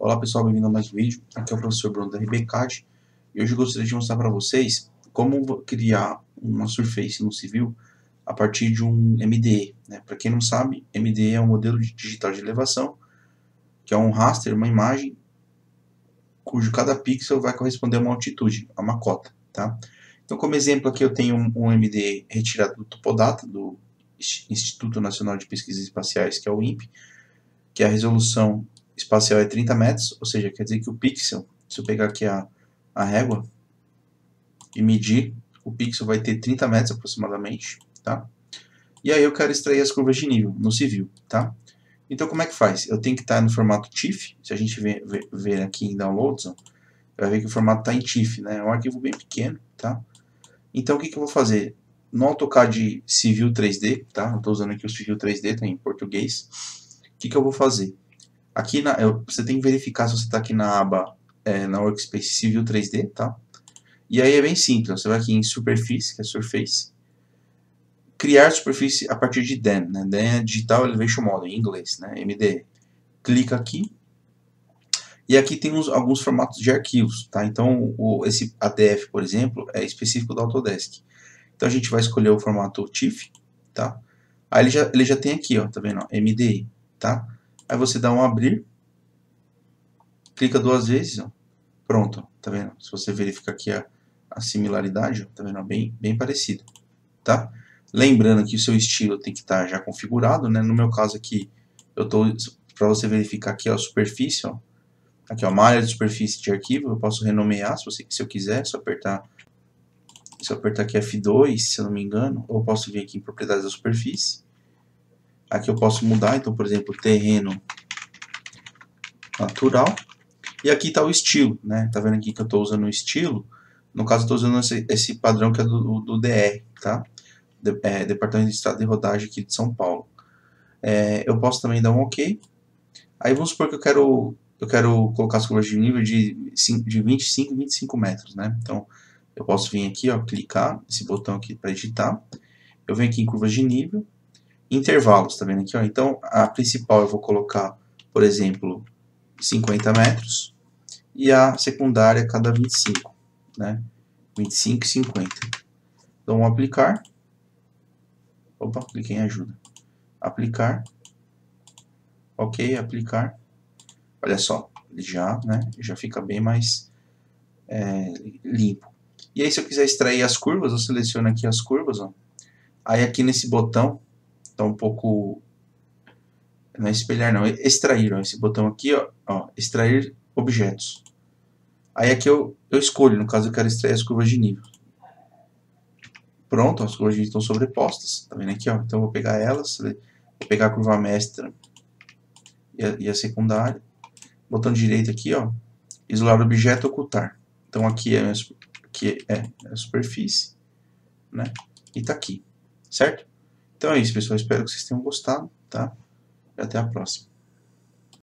Olá pessoal, bem-vindo a mais um vídeo. Aqui é o professor Bruno da RBCAD e hoje eu gostaria de mostrar para vocês como criar uma surface no civil a partir de um MDE. Né? Para quem não sabe, MDE é um modelo digital de elevação, que é um raster, uma imagem, cujo cada pixel vai corresponder a uma altitude, a uma cota. Tá? Então, como exemplo aqui eu tenho um MDE retirado do Topodata, do Instituto Nacional de Pesquisas Espaciais, que é o INPE, que a resolução espacial é 30 metros, ou seja, quer dizer que o pixel, se eu pegar aqui a, a régua e medir, o pixel vai ter 30 metros aproximadamente, tá? E aí eu quero extrair as curvas de nível no civil, tá? Então como é que faz? Eu tenho que estar no formato TIFF, se a gente ver, ver, ver aqui em Downloads, ó, vai ver que o formato está em TIFF, né? É um arquivo bem pequeno, tá? Então o que, que eu vou fazer? No AutoCAD Civil 3D, tá? Eu estou usando aqui o Civil 3D, tá em português. O que, que eu vou fazer? Aqui na, você tem que verificar se você está aqui na aba, é, na Workspace Civil 3D, tá? E aí é bem simples, você vai aqui em Superfície, que é Surface, criar superfície a partir de DEN, né? DEN é Digital Elevation Model, em inglês, né? MDE. Clica aqui, e aqui tem uns, alguns formatos de arquivos, tá? Então, o, esse ADF, por exemplo, é específico da Autodesk. Então, a gente vai escolher o formato TIFF, tá? Aí ele já, ele já tem aqui, ó, tá vendo? MDI, tá? Aí você dá um abrir, clica duas vezes, ó, pronto, tá vendo? Se você verificar aqui a, a similaridade, ó, tá vendo? Bem, bem parecido, tá? Lembrando que o seu estilo tem que estar tá já configurado, né? No meu caso aqui, eu tô para você verificar aqui a superfície, ó. Aqui, ó, malha de superfície de arquivo, eu posso renomear se, você, se eu quiser, se eu apertar se eu apertar aqui F2, se eu não me engano, ou posso vir aqui em propriedades da superfície, Aqui eu posso mudar, então, por exemplo, terreno natural. E aqui está o estilo, né? Tá vendo aqui que eu estou usando o estilo? No caso, estou usando esse, esse, padrão que é do, do DR, tá? De, é, Departamento de Estado de Rodagem aqui de São Paulo. É, eu posso também dar um OK. Aí vamos supor que eu quero, eu quero colocar as curvas de nível de, de 25 e 25 metros, né? Então, eu posso vir aqui, ó, clicar nesse botão aqui para editar. Eu venho aqui em curvas de nível intervalos, tá vendo aqui? Ó? Então, a principal eu vou colocar, por exemplo, 50 metros, e a secundária cada 25, né? 25 e 50. Então, aplicar. Opa, cliquei em ajuda. Aplicar. Ok, aplicar. Olha só, já, né? Já fica bem mais é, limpo. E aí, se eu quiser extrair as curvas, eu seleciono aqui as curvas, ó. Aí aqui nesse botão, tá um pouco... Não é espelhar não, é extrair, ó, esse botão aqui, ó, ó, extrair objetos. Aí aqui eu, eu escolho, no caso eu quero extrair as curvas de nível. Pronto, as curvas de nível estão sobrepostas, tá vendo aqui, ó? Então eu vou pegar elas, vou pegar a curva mestra e a, e a secundária. Botão direito aqui, ó, isolar objeto ocultar. Então aqui é, aqui é a superfície, né? E tá aqui, certo? Então é isso, pessoal. Espero que vocês tenham gostado, tá? E até a próxima.